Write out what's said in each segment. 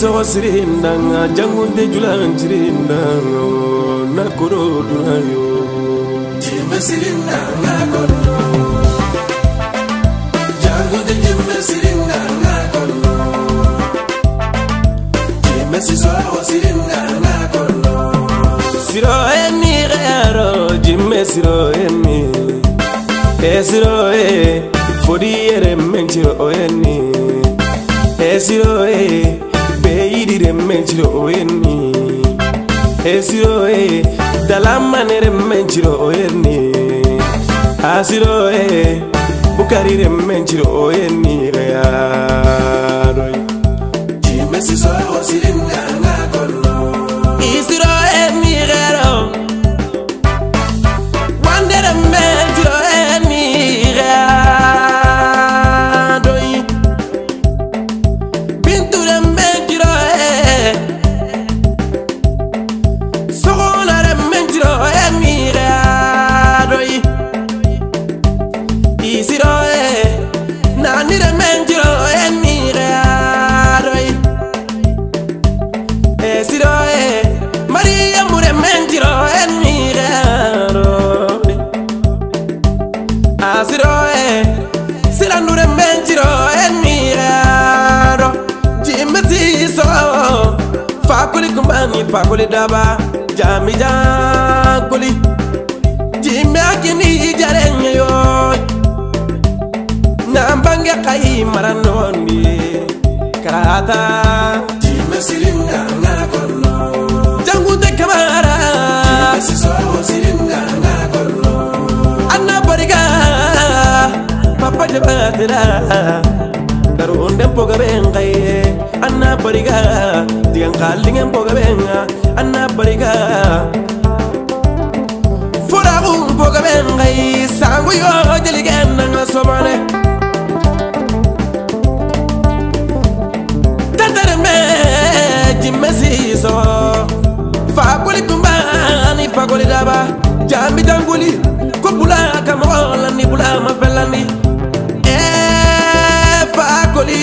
soxo sirindanga jangunde julan sirindanga na koro dunayo siro eni xeyaro jimme siro eni e siro e fodi yere menciro oeni e siro e iremejiro oeni esioe dalamaneremejiro oeni asiroe bukarirememjiro oeni rearo jimesisoosiringanga kono isiroe fakuli daba jami jankuli jimbe akini jare ngeyo nambange kai maranoni, karata jimbe siringa ngara kollo jangu de kamara siso siringa ngara kollo anna boriga papa jabatira darunde pogabe ngai anna boriga yenga lingen boga benga anna bariga furagu boga benga sangu yo jeligen nanga somane tatar me jimesi so fa goli tumba ani fa goli daba jambi danguli ko bula ni bula mafelani e eh, fa goli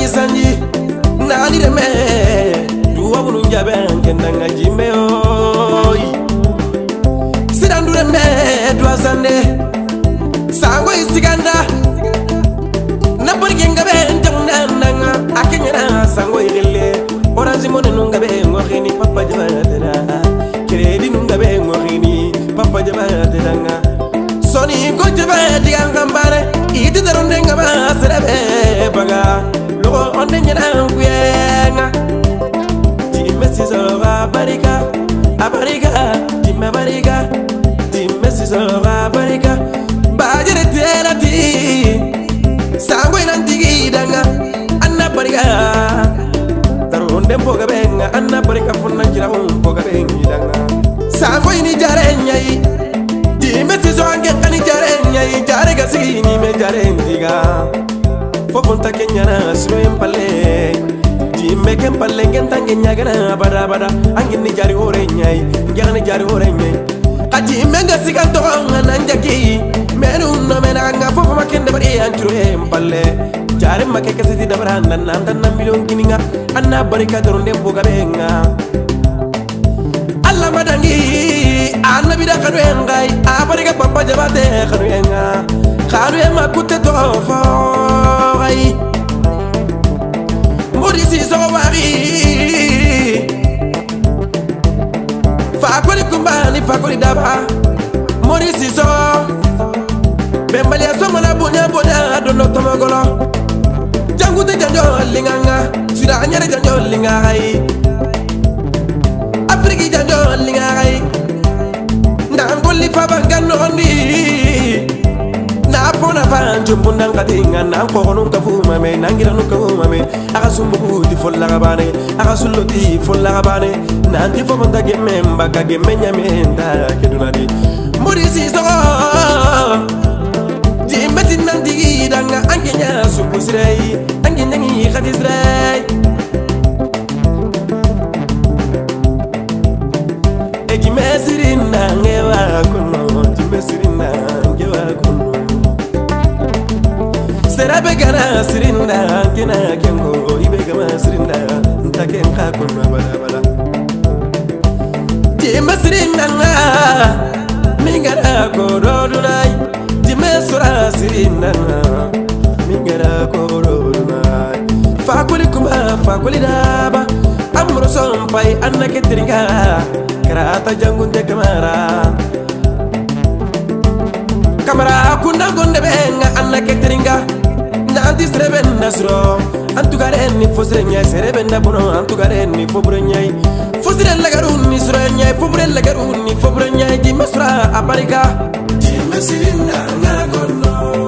nyisanyi nalireme nduwa bulungi abenge nanga jimbeo oh. barika abarika dime barika dime sisoba barika bajire terati sango inantigidanga anna barika darunde mpogabenga anna barika funa njira umpogabengidanga sango ini jarenyai dime sisoange ani jarenyai jarega sigi nyime jarentiga fofuntake nyana siroyempale ti meke palle ngen tange nyagana bara bara angin ni jari hore nyai ngan ni jari hore nyai kati menga sikan to ngana njaki menu no mena nga fofo makende bari antru e palle jare make kasiti dabara nan nan nan milon kininga anna barika doronde bogabenga alla madangi anna bida kanu engai abarika papa jabate kanu enga kanu e makute to fo kurisi sogobagi fakoli kumbani fakoli daba morisi so bɛnbaliya sɔmɔna bonya bonya dondo tɔmɔgɔlɔ jankute janjɔ linganga sira an yɛrɛ janjɔ lingaga ye tsumbunda nga dinga na ko no ka fuma me na ngira no ka fuma me aga sumbu di folla ga bane aga sullo di folla ga bane na ti fo banda ge me mba ga ge me nya me nda ke du na di muri si so di meti na di da nga ange nya su ku sirei ange nya ni ga di sirei e di me sirin na nge wa ku kana sirinda kena kengo ibegama sirinda ntaken ka kunna bala bala jema sirinda nga mingara ko rodunai jema sura sirinda nga mingara ko rodunai fakuli kuma fakuli daba amro son pai annake karata jangunte kamara kamara kunna gonde benga annake tiringa anti sere bɛ nin na sɔrɔ an tugara e ni fosire ɲɛ sere bɛ na bɔnɔ an tugara e ni fobure ɲɛ ye di lagɛriw ni sɔrɔ ɲɛ fobure lagɛriw ni fobure ɲɛ ye jimɛ sɔrɔ a barika jimɛ siri na n'a kɔnɔ